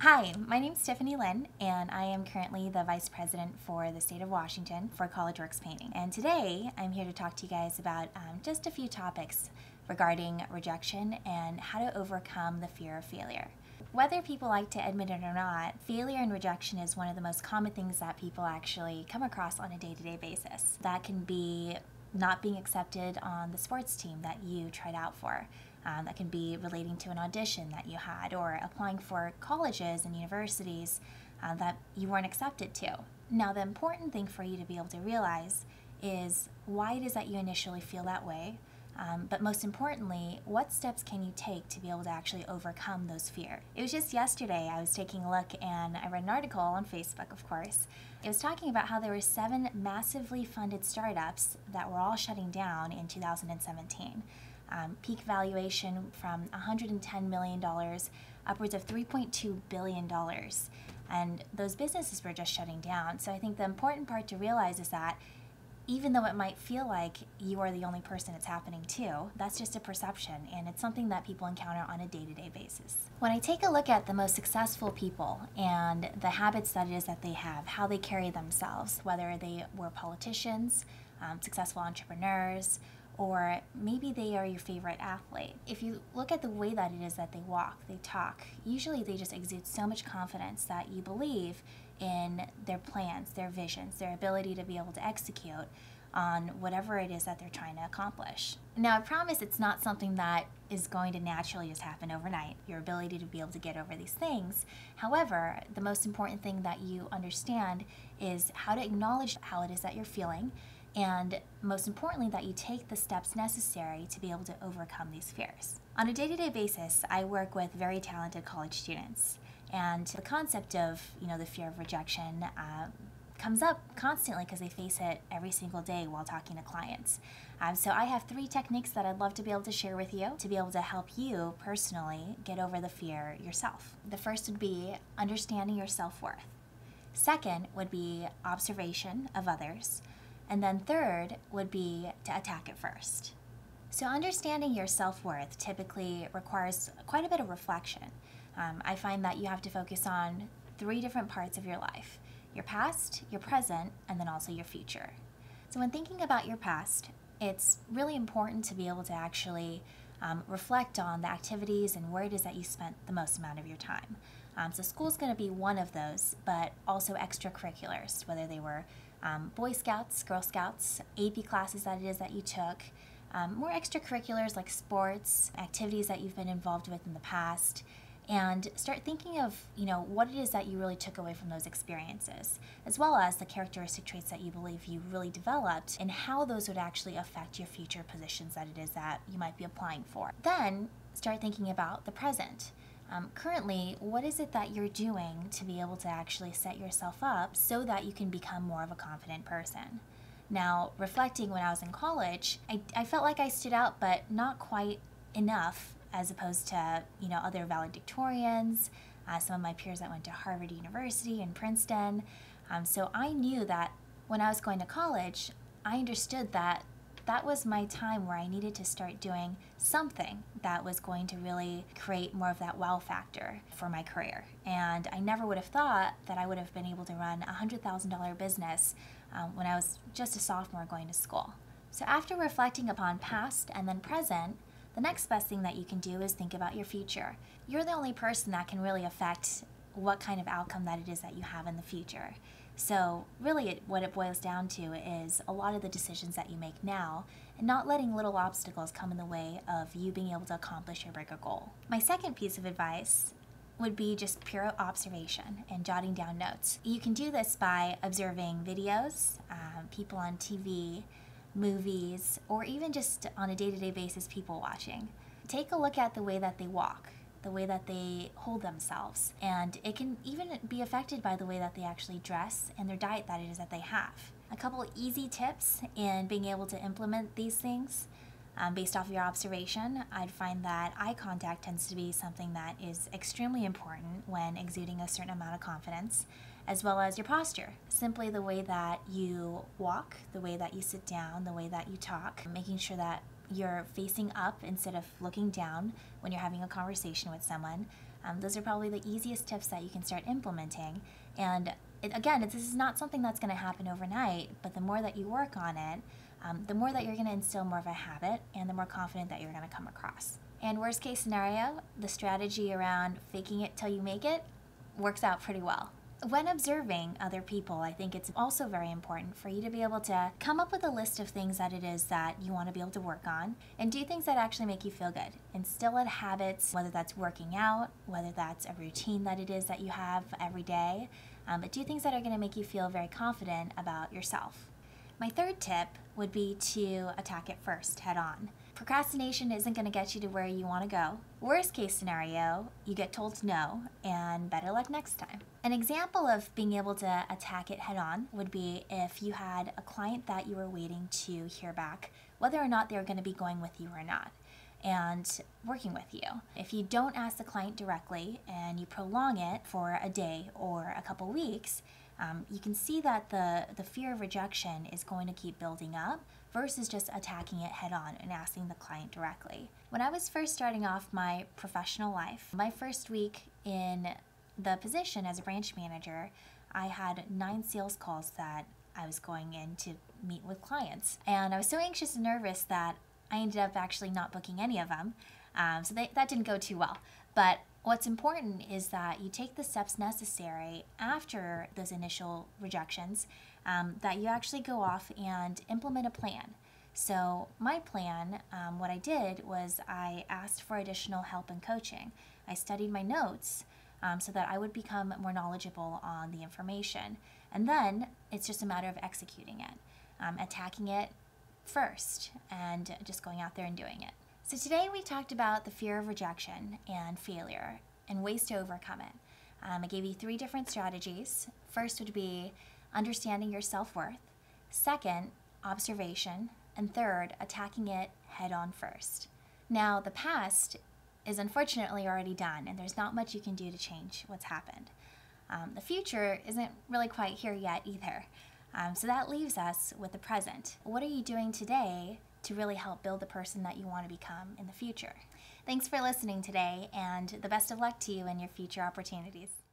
Hi, my name is Tiffany Lin, and I am currently the Vice President for the state of Washington for College Works Painting. And today I'm here to talk to you guys about um, just a few topics regarding rejection and how to overcome the fear of failure. Whether people like to admit it or not, failure and rejection is one of the most common things that people actually come across on a day to day basis. That can be not being accepted on the sports team that you tried out for. Um, that can be relating to an audition that you had or applying for colleges and universities uh, that you weren't accepted to. Now, the important thing for you to be able to realize is why it is that you initially feel that way, um, but most importantly, what steps can you take to be able to actually overcome those fears? It was just yesterday I was taking a look and I read an article on Facebook, of course. It was talking about how there were seven massively funded startups that were all shutting down in 2017 um, peak valuation from $110 million upwards of $3.2 billion. And those businesses were just shutting down. So I think the important part to realize is that even though it might feel like you are the only person it's happening to, that's just a perception and it's something that people encounter on a day to day basis. When I take a look at the most successful people and the habits that it is that they have, how they carry themselves, whether they were politicians, um, successful entrepreneurs, or maybe they are your favorite athlete. If you look at the way that it is that they walk, they talk, usually they just exude so much confidence that you believe in their plans, their visions, their ability to be able to execute on whatever it is that they're trying to accomplish. Now, I promise it's not something that is going to naturally just happen overnight, your ability to be able to get over these things. However, the most important thing that you understand is how to acknowledge how it is that you're feeling and most importantly, that you take the steps necessary to be able to overcome these fears. On a day to day basis, I work with very talented college students, and the concept of you know the fear of rejection uh, comes up constantly because they face it every single day while talking to clients. Um, so I have three techniques that I'd love to be able to share with you to be able to help you personally get over the fear yourself. The first would be understanding your self worth. Second would be observation of others. And then third would be to attack it first. So, understanding your self worth typically requires quite a bit of reflection. Um, I find that you have to focus on three different parts of your life your past, your present, and then also your future. So, when thinking about your past, it's really important to be able to actually um, reflect on the activities and where it is that you spent the most amount of your time. Um, so, school's going to be one of those, but also extracurriculars, whether they were um, Boy Scouts, Girl Scouts, AP classes that it is that you took, um, more extracurriculars like sports, activities that you've been involved with in the past, and start thinking of you know what it is that you really took away from those experiences as well as the characteristic traits that you believe you really developed and how those would actually affect your future positions that it is that you might be applying for. Then start thinking about the present um, currently, what is it that you're doing to be able to actually set yourself up so that you can become more of a confident person? Now, reflecting when I was in college, I, I felt like I stood out, but not quite enough as opposed to, you know, other valedictorians, uh, some of my peers that went to Harvard University and Princeton. Um, so I knew that when I was going to college, I understood that that was my time where I needed to start doing something that was going to really create more of that wow factor for my career. And I never would have thought that I would have been able to run a $100,000 business um, when I was just a sophomore going to school. So, after reflecting upon past and then present, the next best thing that you can do is think about your future. You're the only person that can really affect what kind of outcome that it is that you have in the future. So, really, it, what it boils down to is a lot of the decisions that you make now and not letting little obstacles come in the way of you being able to accomplish your bigger goal. My second piece of advice would be just pure observation and jotting down notes. You can do this by observing videos, um, people on TV, movies, or even just on a day to day basis, people watching. Take a look at the way that they walk the way that they hold themselves. And it can even be affected by the way that they actually dress and their diet that it is that they have. A couple easy tips in being able to implement these things um, based off of your observation, I'd find that eye contact tends to be something that is extremely important when exuding a certain amount of confidence, as well as your posture. Simply the way that you walk, the way that you sit down, the way that you talk, making sure that you're facing up instead of looking down when you're having a conversation with someone. Um, those are probably the easiest tips that you can start implementing. And it, again, this is not something that's going to happen overnight, but the more that you work on it, um, the more that you're going to instill more of a habit and the more confident that you're going to come across. And worst case scenario, the strategy around faking it till you make it works out pretty well. When observing other people, I think it's also very important for you to be able to come up with a list of things that it is that you want to be able to work on and do things that actually make you feel good. Instill in habits, whether that's working out, whether that's a routine that it is that you have every day, um, but do things that are going to make you feel very confident about yourself. My third tip would be to attack it first, head on. Procrastination isn't going to get you to where you want to go. Worst case scenario, you get told no, and better luck next time. An example of being able to attack it head on would be if you had a client that you were waiting to hear back whether or not they were going to be going with you or not and working with you. If you don't ask the client directly and you prolong it for a day or a couple weeks, um, you can see that the, the fear of rejection is going to keep building up versus just attacking it head on and asking the client directly. When I was first starting off my professional life, my first week in the position as a branch manager, I had nine sales calls that I was going in to meet with clients. And I was so anxious and nervous that I ended up actually not booking any of them. Um, so they, that didn't go too well. But What's important is that you take the steps necessary after those initial rejections, um, that you actually go off and implement a plan. So, my plan, um, what I did was I asked for additional help and coaching. I studied my notes um, so that I would become more knowledgeable on the information. And then it's just a matter of executing it, um, attacking it first, and just going out there and doing it. So, today we talked about the fear of rejection and failure and ways to overcome it. Um, I gave you three different strategies. First would be understanding your self worth, second, observation, and third, attacking it head on first. Now, the past is unfortunately already done, and there's not much you can do to change what's happened. Um, the future isn't really quite here yet either. Um, so that leaves us with the present. What are you doing today to really help build the person that you want to become in the future. Thanks for listening today, and the best of luck to you in your future opportunities.